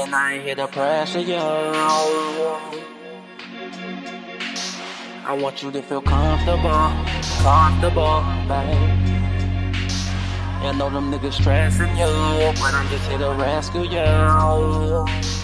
And I ain't here to pressure you. I want you to feel comfortable, comfortable, babe. I know them niggas stressing you, but I'm just here to rescue you.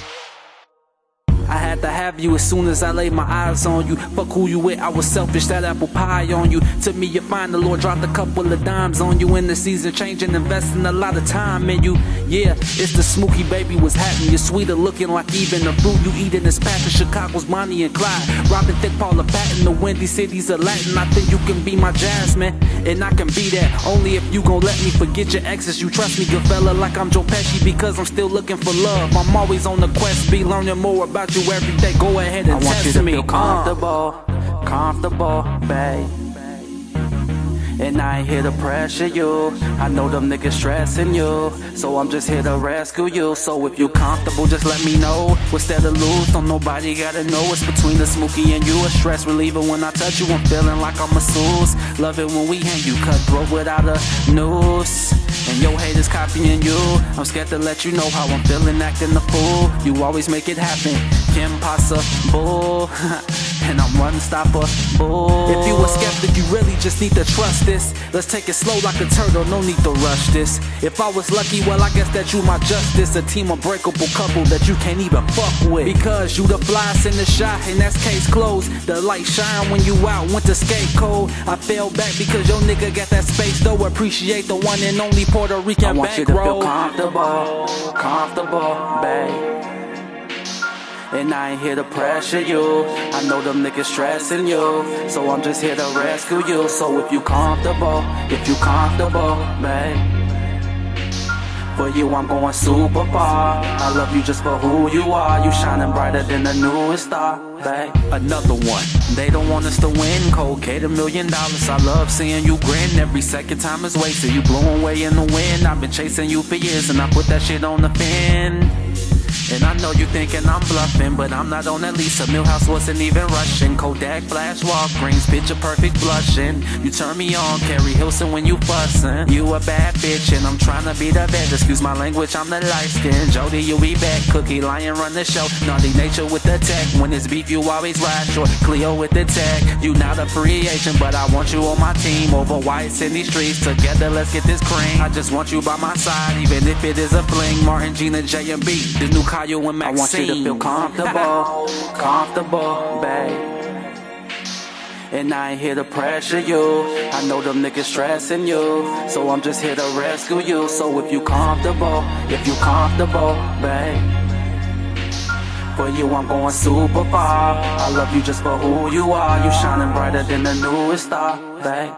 I had to have you as soon as I laid my eyes on you. Fuck who you with, I was selfish, that apple pie on you. To me, you find the Lord dropped a couple of dimes on you. In the season changing, investing a lot of time in you. Yeah, it's the Smokey baby, what's happening? You're sweeter looking like even the fruit you eat in this path of Chicago's Bonnie and Clyde. Robin Thicke, Paula Patton, the windy cities of Latin. I think you can be my Jasmine, and I can be that only if you gon' let me forget your exes. You trust me, good fella, like I'm Joe Pesci, because I'm still looking for love. I'm always on the quest, be learning more about you every day. Go ahead and I want you to me. feel Uh. comfortable, comfortable, babe. And I ain't here to pressure you. I know them niggas stressing you. So I'm just here to rescue you. So if you comfortable, just let me know. What's there to lose? Don't nobody gotta know. It's between the Smokey and you. A stress reliever when I touch you. I'm feeling like I'm a Seuss. Love it when we hang you cut throat without a noose. And your haters copying you. I'm scared to let you know how I'm feeling, acting the fool. You always make it happen. Kim Possible. and I'm unstoppable. If you really just need to trust this. Let's take it slow like a turtle, no need to rush this. If I was lucky, well, I guess that you my justice. A team unbreakable couple that you can't even fuck with. Because you the flies in the shot, and that's case closed. The light shine when you out, went to skate cold. I fell back because your nigga got that space, though. Appreciate the one and only Puerto Rican I want you to feel comfortable, comfortable, babe. And I ain't here to pressure you. I know them niggas stressing you. So I'm just here to rescue you. So if you comfortable, if you comfortable, babe. For you, I'm going super far. I love you just for who you are. You shining brighter than the newest star, babe. Another one. They don't want us to win. Cold K a million dollars. I love seeing you grin. Every second time is wasted. You blowing away in the wind. I've been chasing you for years and I put that shit on the fin. And I know you thinking I'm bluffing, but I'm not on that Lisa. Milhouse wasn't even rushing. Kodak flash Walgreens, picture perfect blushing. You turn me on, Keri Hilson when you fussin'. You a bad bitch, and I'm trying to be the vet. Excuse my language, I'm the light skin. Jody, you be back. Cookie Lyon run the show. Naughty nature with the tech. When it's beef, you always ride short. Cleo with the tech. You not a free agent, but I want you on my team. Over whites in these streets. Together, let's get this cream. I just want you by my side, even if it is a fling. Martin, Gina, J, and B. The new Kyle and I want you to feel comfortable, comfortable, babe. And I ain't here to pressure you. I know them niggas stressing you. So I'm just here to rescue you. So if you comfortable, if you comfortable, babe. For you, I'm going super far. I love you just for who you are. You shining brighter than the newest star, babe.